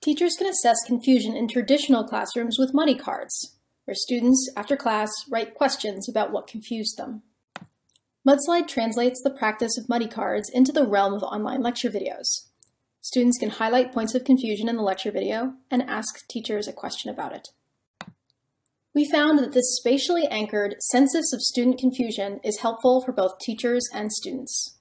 Teachers can assess confusion in traditional classrooms with muddy cards, where students, after class, write questions about what confused them. Mudslide translates the practice of muddy cards into the realm of online lecture videos. Students can highlight points of confusion in the lecture video and ask teachers a question about it. We found that this spatially anchored census of student confusion is helpful for both teachers and students.